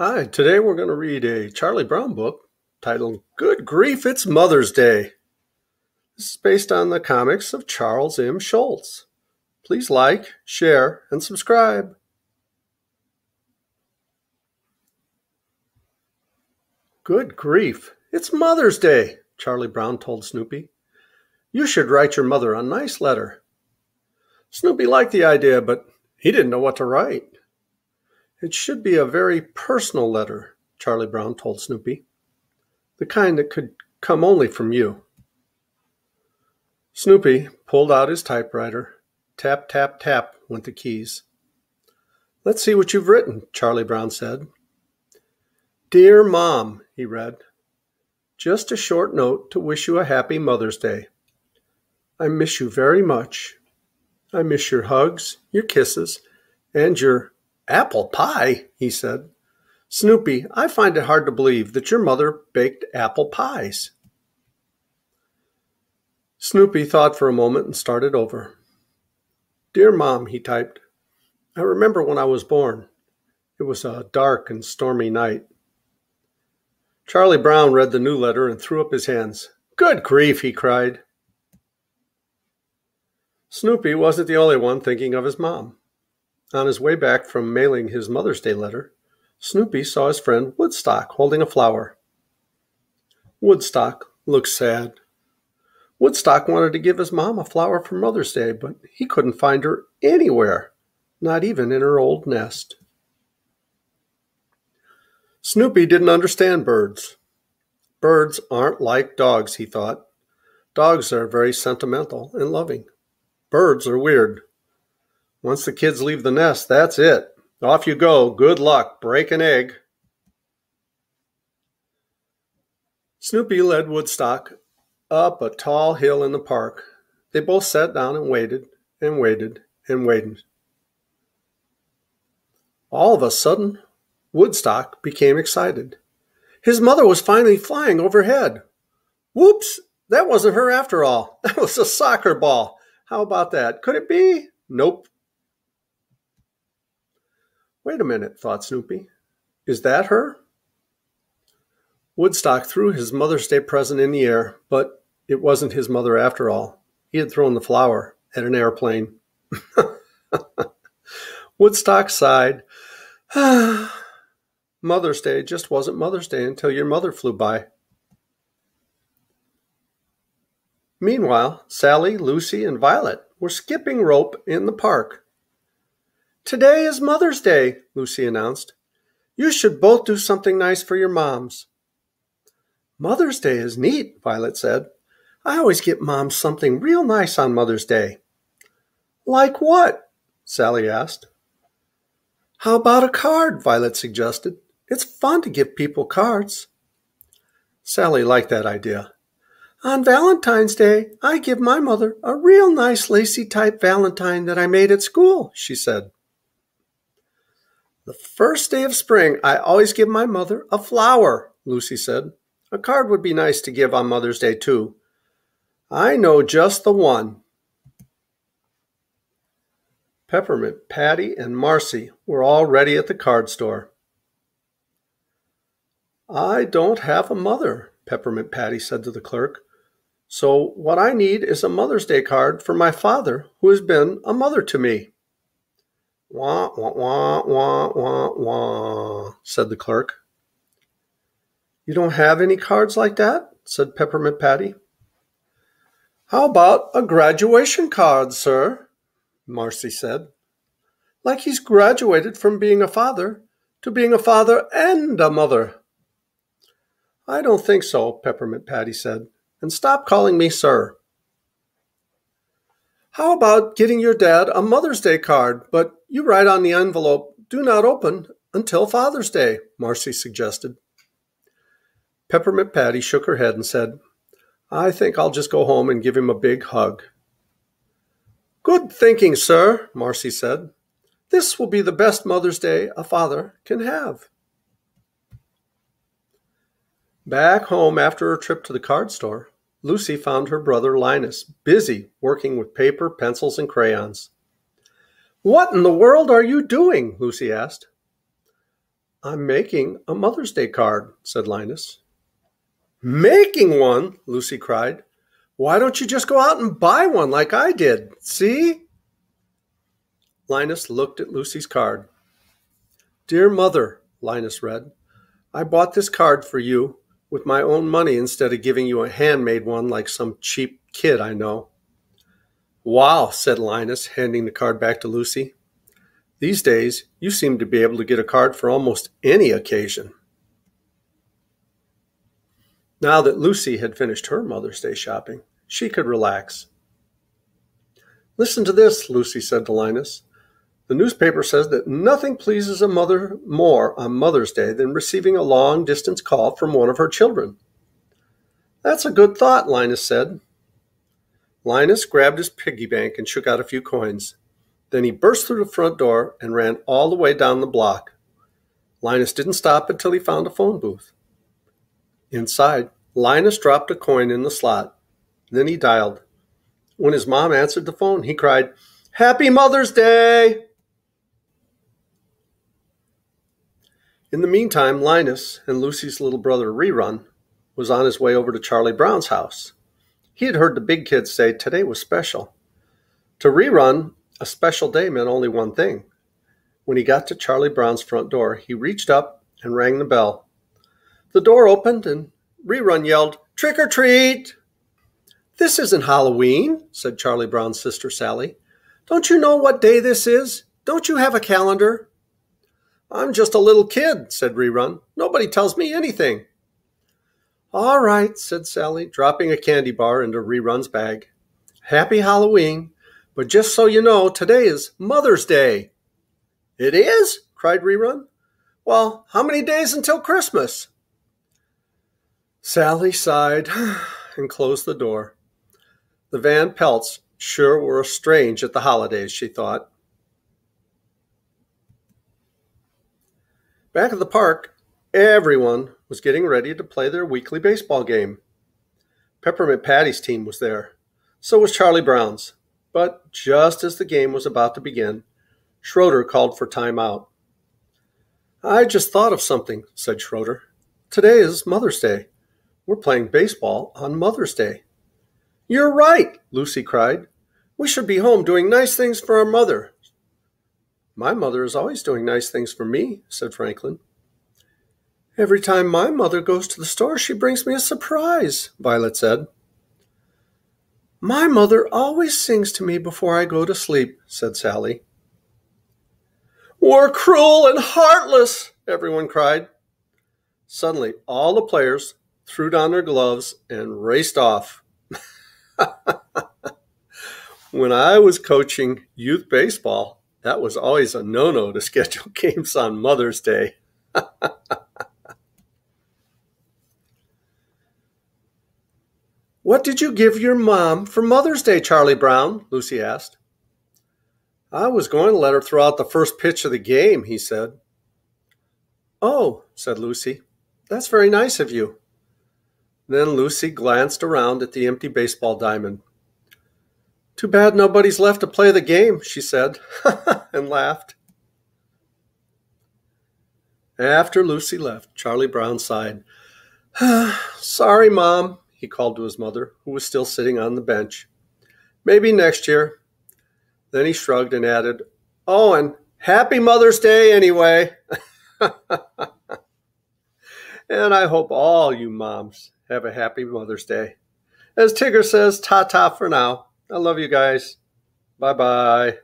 Hi, today we're going to read a Charlie Brown book titled Good Grief, It's Mother's Day. This is based on the comics of Charles M. Schulz. Please like, share, and subscribe. Good grief, it's Mother's Day, Charlie Brown told Snoopy. You should write your mother a nice letter. Snoopy liked the idea, but he didn't know what to write. It should be a very personal letter, Charlie Brown told Snoopy. The kind that could come only from you. Snoopy pulled out his typewriter. Tap, tap, tap went the keys. Let's see what you've written, Charlie Brown said. Dear Mom, he read. Just a short note to wish you a happy Mother's Day. I miss you very much. I miss your hugs, your kisses, and your apple pie, he said. Snoopy, I find it hard to believe that your mother baked apple pies. Snoopy thought for a moment and started over. Dear Mom, he typed, I remember when I was born. It was a dark and stormy night. Charlie Brown read the new letter and threw up his hands. Good grief, he cried. Snoopy wasn't the only one thinking of his mom. On his way back from mailing his Mother's Day letter, Snoopy saw his friend Woodstock holding a flower. Woodstock looked sad. Woodstock wanted to give his mom a flower for Mother's Day, but he couldn't find her anywhere, not even in her old nest. Snoopy didn't understand birds. Birds aren't like dogs, he thought. Dogs are very sentimental and loving. Birds are weird. Once the kids leave the nest, that's it. Off you go. Good luck. Break an egg. Snoopy led Woodstock up a tall hill in the park. They both sat down and waited and waited and waited. All of a sudden, Woodstock became excited. His mother was finally flying overhead. Whoops, that wasn't her after all. That was a soccer ball. How about that? Could it be? Nope. Wait a minute, thought Snoopy. Is that her? Woodstock threw his Mother's Day present in the air, but it wasn't his mother after all. He had thrown the flower at an airplane. Woodstock sighed. Mother's Day just wasn't Mother's Day until your mother flew by. Meanwhile, Sally, Lucy, and Violet were skipping rope in the park. Today is Mother's Day, Lucy announced. You should both do something nice for your moms. Mother's Day is neat, Violet said. I always get moms something real nice on Mother's Day. Like what? Sally asked. How about a card? Violet suggested. It's fun to give people cards. Sally liked that idea. On Valentine's Day, I give my mother a real nice lacy type valentine that I made at school, she said. The first day of spring, I always give my mother a flower, Lucy said. A card would be nice to give on Mother's Day, too. I know just the one. Peppermint, Patty, and Marcy were all ready at the card store. I don't have a mother, Peppermint Patty said to the clerk. So what I need is a Mother's Day card for my father, who has been a mother to me. Wah, wah, wah, wah, wah, wah, said the clerk. You don't have any cards like that? said Peppermint Patty. How about a graduation card, sir? Marcy said. Like he's graduated from being a father to being a father and a mother. I don't think so, Peppermint Patty said and stop calling me sir. How about getting your dad a Mother's Day card, but you write on the envelope, do not open until Father's Day, Marcy suggested. Peppermint Patty shook her head and said, I think I'll just go home and give him a big hug. Good thinking, sir, Marcy said. This will be the best Mother's Day a father can have. Back home after her trip to the card store, Lucy found her brother Linus busy working with paper, pencils, and crayons. What in the world are you doing? Lucy asked. I'm making a Mother's Day card, said Linus. Making one? Lucy cried. Why don't you just go out and buy one like I did? See? Linus looked at Lucy's card. Dear Mother, Linus read, I bought this card for you with my own money instead of giving you a handmade one like some cheap kid I know. Wow, said Linus, handing the card back to Lucy. These days, you seem to be able to get a card for almost any occasion. Now that Lucy had finished her Mother's Day shopping, she could relax. Listen to this, Lucy said to Linus. The newspaper says that nothing pleases a mother more on Mother's Day than receiving a long distance call from one of her children. That's a good thought, Linus said. Linus grabbed his piggy bank and shook out a few coins. Then he burst through the front door and ran all the way down the block. Linus didn't stop until he found a phone booth. Inside, Linus dropped a coin in the slot. Then he dialed. When his mom answered the phone, he cried, Happy Mother's Day! In the meantime, Linus and Lucy's little brother Rerun was on his way over to Charlie Brown's house. He had heard the big kids say today was special. To Rerun, a special day meant only one thing. When he got to Charlie Brown's front door, he reached up and rang the bell. The door opened and Rerun yelled, Trick or treat! This isn't Halloween, said Charlie Brown's sister Sally. Don't you know what day this is? Don't you have a calendar? I'm just a little kid, said Rerun. Nobody tells me anything. All right, said Sally, dropping a candy bar into Rerun's bag. Happy Halloween, but just so you know, today is Mother's Day. It is? cried Rerun. Well, how many days until Christmas? Sally sighed and closed the door. The Van Pelts sure were strange at the holidays, she thought. Back at the park, everyone was getting ready to play their weekly baseball game. Peppermint Patty's team was there. So was Charlie Brown's. But just as the game was about to begin, Schroeder called for timeout. I just thought of something, said Schroeder. Today is Mother's Day. We're playing baseball on Mother's Day. You're right, Lucy cried. We should be home doing nice things for our mother my mother is always doing nice things for me, said Franklin. Every time my mother goes to the store, she brings me a surprise, Violet said. My mother always sings to me before I go to sleep, said Sally. We're cruel and heartless, everyone cried. Suddenly, all the players threw down their gloves and raced off. when I was coaching youth baseball, that was always a no no to schedule games on Mother's Day. what did you give your mom for Mother's Day, Charlie Brown? Lucy asked. I was going to let her throw out the first pitch of the game, he said. Oh, said Lucy, that's very nice of you. Then Lucy glanced around at the empty baseball diamond. Too bad nobody's left to play the game, she said, and laughed. After Lucy left, Charlie Brown sighed. Sorry, Mom, he called to his mother, who was still sitting on the bench. Maybe next year. Then he shrugged and added, Oh, and happy Mother's Day anyway. and I hope all you moms have a happy Mother's Day. As Tigger says, ta ta for now. I love you guys. Bye bye.